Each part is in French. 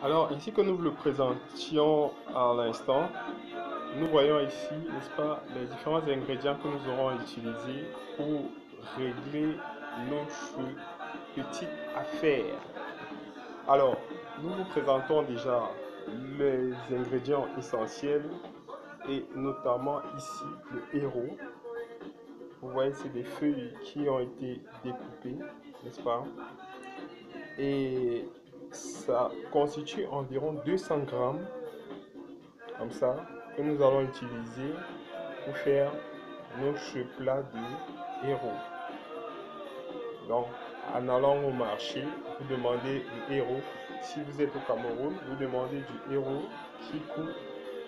Alors, ainsi que nous le présentions à l'instant, nous voyons ici, n'est-ce pas, les différents ingrédients que nous aurons utilisés pour régler nos petites affaires. Alors, nous vous présentons déjà les ingrédients essentiels et notamment ici le héros. Vous voyez, c'est des feuilles qui ont été découpées, n'est-ce pas? Et ça constitue environ 200 grammes, comme ça, que nous allons utiliser pour faire nos plats de héros. Donc, en allant au marché, vous demandez du héros. Si vous êtes au Cameroun, vous demandez du héros qui coûte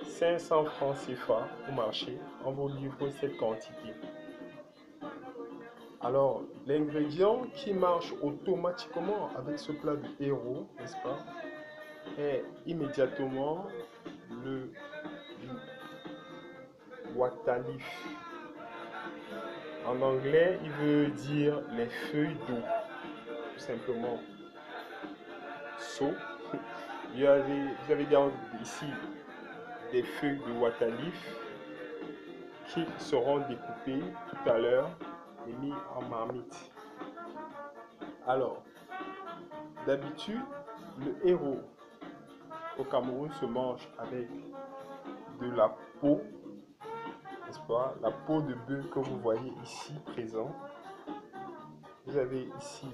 500 francs CFA au marché. On vous livre cette quantité. Alors, l'ingrédient qui marche automatiquement avec ce plat de héros, n'est-ce pas, est immédiatement le watalif. En anglais, il veut dire les feuilles d'eau, tout simplement. So, vous avez, vous avez ici des feuilles de watalif qui seront découpées tout à l'heure mis en marmite. Alors, d'habitude, le héros au Cameroun se mange avec de la peau, n'est-ce pas La peau de bœuf que vous voyez ici présent. Vous avez ici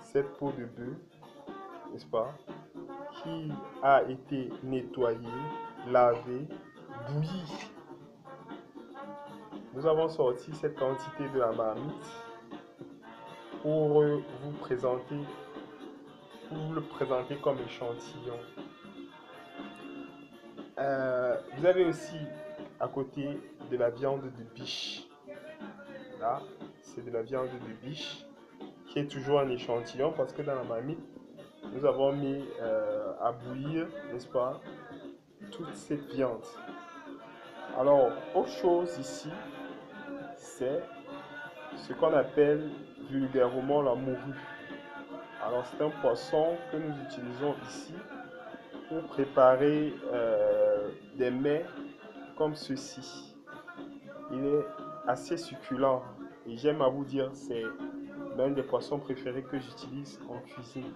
cette peau de bœuf, n'est-ce pas Qui a été nettoyée, lavée, bouillie nous avons sorti cette quantité de la marmite pour vous présenter, pour vous le présenter comme échantillon. Euh, vous avez aussi à côté de la viande de biche. Là, c'est de la viande de biche qui est toujours un échantillon parce que dans la marmite, nous avons mis euh, à bouillir, n'est-ce pas, toute cette viande. Alors, autre chose ici, c'est ce qu'on appelle vulgairement la morue. Alors c'est un poisson que nous utilisons ici pour préparer euh, des mets comme ceci. Il est assez succulent et j'aime à vous dire c'est l'un des poissons préférés que j'utilise en cuisine.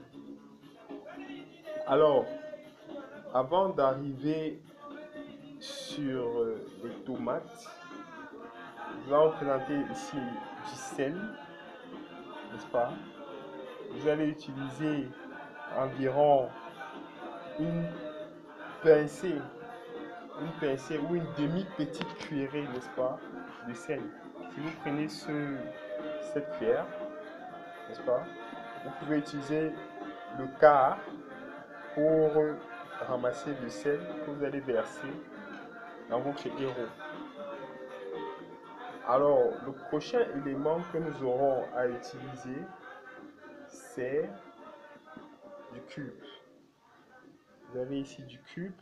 Alors, avant d'arriver sur euh, les tomates, nous allons présenter ici du sel, n'est-ce pas? Vous allez utiliser environ une pincée, une pincée ou une demi-petite cuillerée, n'est-ce pas, de sel. Si vous prenez ce, cette cuillère, n'est-ce pas, vous pouvez utiliser le quart pour ramasser le sel que vous allez verser dans votre héros. Alors, le prochain élément que nous aurons à utiliser, c'est du cube. Vous avez ici du cube,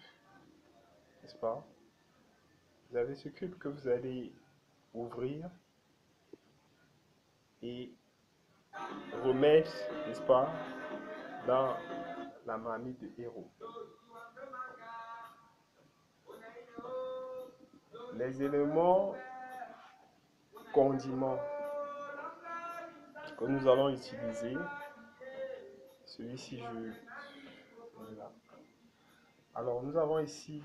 n'est-ce pas? Vous avez ce cube que vous allez ouvrir et remettre, n'est-ce pas, dans la marmite de héros. Les éléments condiments que nous allons utiliser. Celui-ci, je... Alors, nous avons ici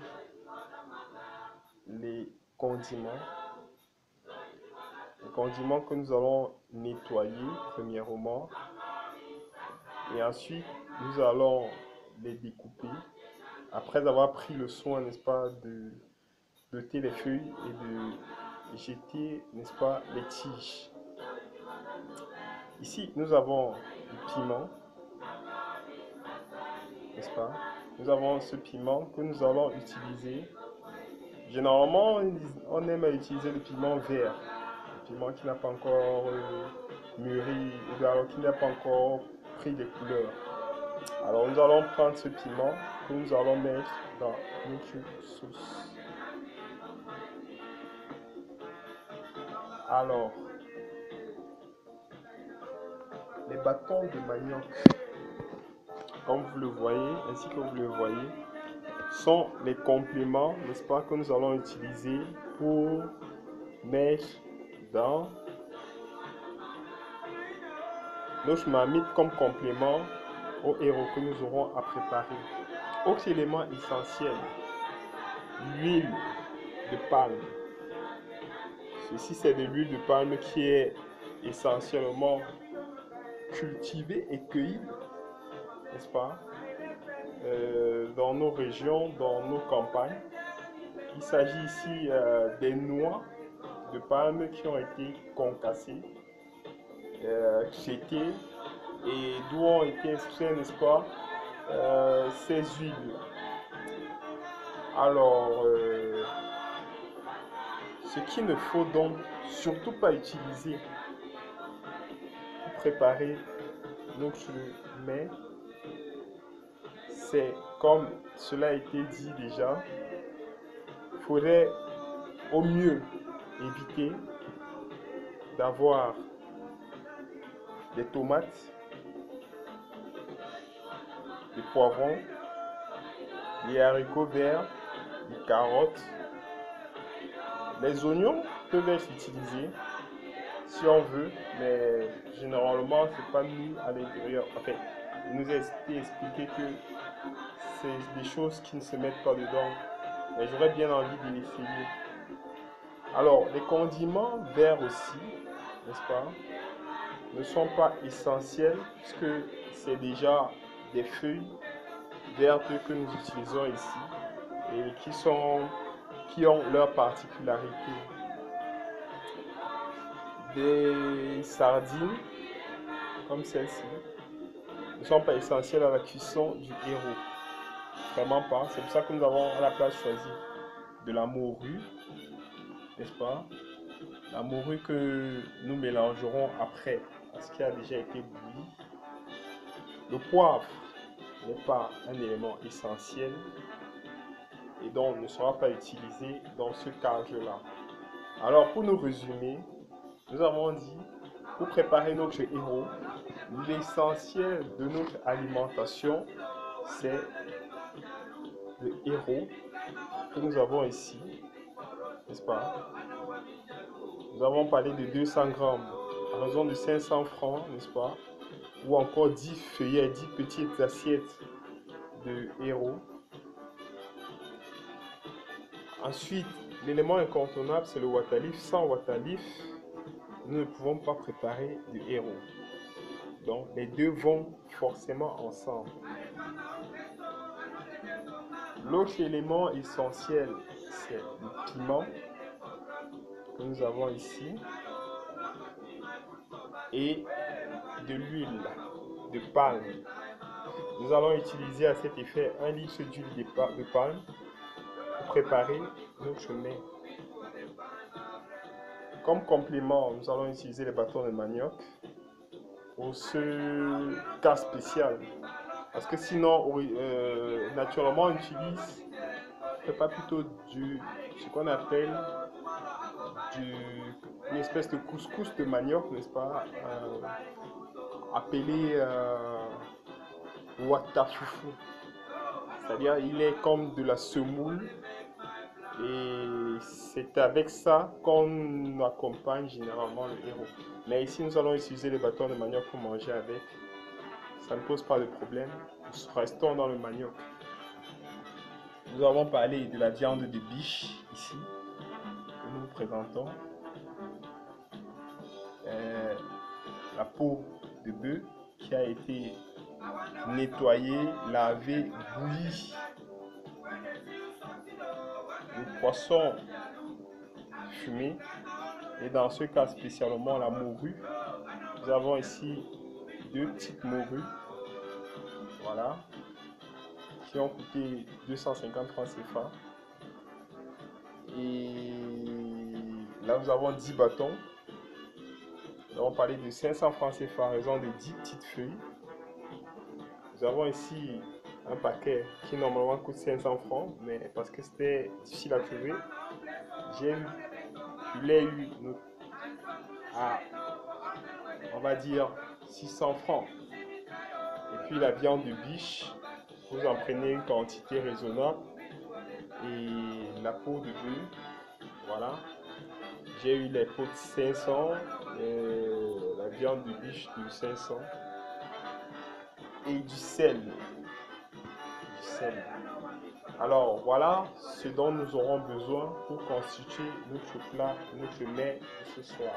les condiments. Les condiments que nous allons nettoyer premièrement. Et ensuite, nous allons les découper. Après avoir pris le soin, n'est-ce pas, de jeter les feuilles et de jeter, n'est-ce pas, les tiges. Ici, nous avons du piment, n'est-ce pas? Nous avons ce piment que nous allons utiliser. Généralement, on aime à utiliser le piment vert, le piment qui n'a pas encore euh, mûri ou alors qui n'a pas encore pris des couleurs. Alors, nous allons prendre ce piment que nous allons mettre dans notre sauce. Alors, les bâtons de manioc comme vous le voyez, ainsi que vous le voyez, sont les compléments, n'est-ce pas, que nous allons utiliser pour mettre dans notre marmite comme complément au héros que nous aurons à préparer. Autre élément essentiel, l'huile de palme. Ceci, c'est de l'huile de palme qui est essentiellement cultivée et cueillie, n'est-ce pas, euh, dans nos régions, dans nos campagnes. Il s'agit ici euh, des noix de palme qui ont été concassées, euh, jetées et d'où ont été extraits, n'est-ce pas, euh, ces huiles. Alors, euh, ce qu'il ne faut donc surtout pas utiliser pour préparer notre mets, c'est comme cela a été dit déjà, il faudrait au mieux éviter d'avoir des tomates, des poivrons, des haricots verts, des carottes. Les oignons peuvent être utilisés si on veut, mais généralement, c'est pas mis à l'intérieur. Enfin, il nous a expliqué que c'est des choses qui ne se mettent pas dedans. Mais j'aurais bien envie de l'essayer. Alors, les condiments verts aussi, n'est-ce pas, ne sont pas essentiels puisque c'est déjà des feuilles vertes que nous utilisons ici et qui, sont, qui ont leur particularité. Des sardines comme celle-ci ne sont pas essentielles à la cuisson du héros. Vraiment pas. C'est pour ça que nous avons à la place choisi de la morue, n'est-ce pas? La morue que nous mélangerons après à ce qui a déjà été bouilli. Le poivre n'est pas un élément essentiel et donc ne sera pas utilisé dans ce cadre-là. Alors pour nous résumer, nous avons dit, pour préparer notre héros, l'essentiel de notre alimentation, c'est le héros que nous avons ici, n'est-ce pas? Nous avons parlé de 200 grammes à raison de 500 francs, n'est-ce pas? Ou encore 10 feuillets, 10 petites assiettes de héros. Ensuite, l'élément incontournable, c'est le watalif. Sans watalif, nous ne pouvons pas préparer de héros. Donc, les deux vont forcément ensemble. L'autre élément essentiel, c'est le piment que nous avons ici et de l'huile de palme. Nous allons utiliser à cet effet un litre d'huile de palme préparer notre mets. Comme complément, nous allons utiliser les bâtons de manioc pour ce cas spécial. Parce que sinon, euh, naturellement, on utilise pas plutôt du ce qu'on appelle une espèce de couscous de manioc, n'est-ce pas, euh, appelé euh, watafufu. C'est-à-dire, il est comme de la semoule et c'est avec ça qu'on accompagne généralement le héros. Mais ici, nous allons utiliser les bâtons de manioc pour manger avec. Ça ne pose pas de problème. Nous restons dans le manioc. Nous avons parlé de la viande de biche ici, nous vous présentons. Euh, la peau de bœuf qui a été nettoyée, lavée, bouillie. Poisson fumé. Et dans ce cas spécialement la morue. Nous avons ici deux petites morues. Voilà qui ont coûté 250 francs CFA. Et là, nous avons 10 bâtons. Nous avons parlé de 500 francs CFA à raison de 10 petites feuilles. Nous avons ici un paquet qui normalement coûte 500 francs, mais parce que c'était difficile à trouver, j'ai eu, je l'ai eu à, on va dire, 600 francs. Et puis la viande de biche, vous en prenez une quantité raisonnable. Et la peau de bœuf, voilà. J'ai eu les peaux de 500, euh, la viande de biche de 500 et du sel. Alors voilà ce dont nous aurons besoin pour constituer notre plat, notre mets ce soir.